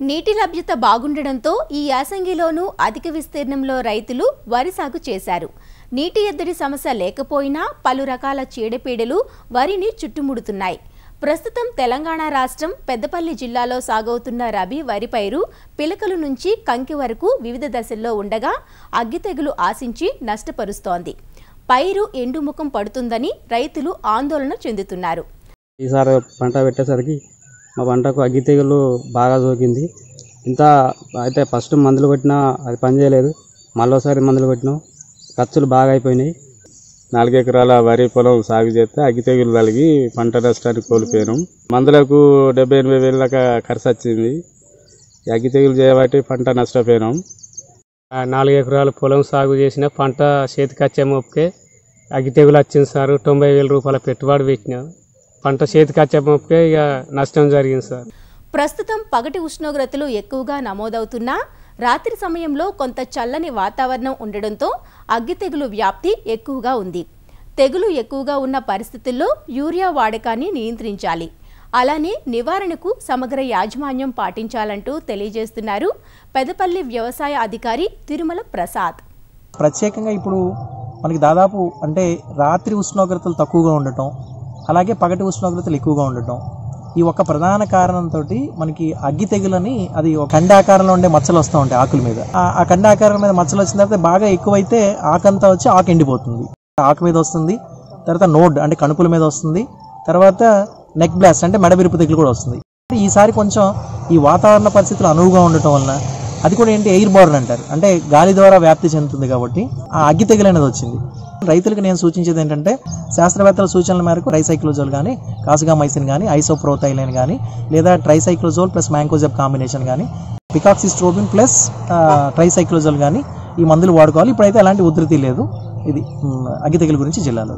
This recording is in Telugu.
నీటి లభ్యత బాగుండడంతో ఈ యాసంగిలోనూ అధిక విస్తీర్ణంలో రైతులు వరి సాగు చేశారు. నీటి ఎద్దడి సమస్య లేకపోయినా పలు రకాల చీడపీడలు వరిని చుట్టుముడుతున్నాయి. ప్రస్తుతం తెలంగాణ రాష్ట్రం పెద్దపల్లి జిల్లాలో సాగవుతున్న రబీ వరి పైరు పిలకల నుంచి కంకి వరకు వివిధ దశల్లో ఉండగా అగ్గి తెగులు ఆశించి నష్టపరుస్తోంది. పైరు ఎండుముఖం పడుతుందని రైతులు ఆందోళన చెందుతున్నారు. ఈసారి పంట పెట్టేసరికి మా పంటకు అగ్గి తెగులు బాగా సోకింది. ఇంత అయితే ఫస్ట్ మందులు కొట్టినా అది పని చేయలేదు. మళ్ళీసారి మందులు కొట్టినాం. ఖర్చులు బాగా అయిపోయినాయి. నాలుగు ఎకరాల వరి పొలం సాగు చేస్తే అగ్గి తెగులు తలిగి పంట నష్టాన్ని కోల్పోయినాం. మందులకు డెబ్బై ఎనభై వేల దాకా ఖర్చు వచ్చింది. అగ్గి తెగులు చేయబట్టి పంట నష్టపోయినాం. నాలుగు ఎకరాల పొలం సాగు చేసిన పంట చేతికి వచ్చే మొప్పుకే అగ్గి తెగులు వచ్చింది సార్. తొంభై వేల రూపాయల పెట్టుబడి పెట్టినాం. పంట చేతికి వచ్చే ఇక నష్టం జరిగింది సార్. ప్రస్తుతం పగటి ఉష్ణోగ్రతలు ఎక్కువగా నమోదవుతున్నా రాత్రి సమయంలో కొంత చల్లని వాతావరణం ఉండడంతో అగ్గి తెగులు వ్యాప్తి ఎక్కువగా ఉంది. తెగులు ఎక్కువగా ఉన్న పరిస్థితుల్లో యూరియా వాడకాన్ని నియంత్రించాలి. అలానే నివారణకు సమగ్ర యాజమాన్యం పాటించాలంటూ తెలియజేస్తున్నారు పెదపల్లి వ్యవసాయ అధికారి తిరుమల ప్రసాద్. ప్రత్యేకంగా ఇప్పుడు మనకి దాదాపు అంటే రాత్రి ఉష్ణోగ్రతలు తక్కువగా ఉండటం అలాగే పగటి ఉష్ణోగ్రతలు ఎక్కువగా ఉండటం. ఈ ఒక ప్రధాన కారణంతో మనకి అగ్గి తెగులని అది ఒక కండాకారంలో ఉండే మచ్చలు వస్తూ ఉంటాయి ఆకుల మీద. ఆ- ఆ కండాకారం మీద మచ్చలు వచ్చిన తర్వాత బాగా ఎక్కువైతే ఆకంతా వచ్చి ఆకు ఎండిపోతుంది. ఆకు మీద వస్తుంది తర్వాత నోడ్ అంటే కణుపుల మీద వస్తుంది తర్వాత నెక్ బ్లాస్ట్ అంటే మెడబిరుపు తెగులు కూడా వస్తుంది. ఈసారి కొంచెం ఈ వాతావరణ పరిస్థితులు అనువుగా ఉండటం వలన అది కూడా ఏంటి ఎయిర్ బోర్న్ అంటారు. అంటే గాలి ద్వారా వ్యాప్తి చెందుతుంది కాబట్టి ఆ అగ్గి తెగలనేది అనేది వచ్చింది. రైతులకు నేను సూచించేది ఏంటంటే శాస్త్రవేత్తల సూచనల మేరకు రైసైక్లోజోల్ కానీ కాసుగామైసిన్ కానీ ఐసోప్రోథైలైన్ కానీ లేదా ట్రైసైక్లోజోల్ ప్లస్ మ్యాంకోజెబ్ కాంబినేషన్ కానీ పికాక్సిస్ట్రోబిన్ ప్లస్ ట్రైసైక్లోజోల్ కానీ ఈ మందులు వాడుకోవాలి. ఇప్పుడైతే అలాంటి ఉధృతి లేదు. ఇది అగ్గి తెగులు గురించి జిల్లాలో.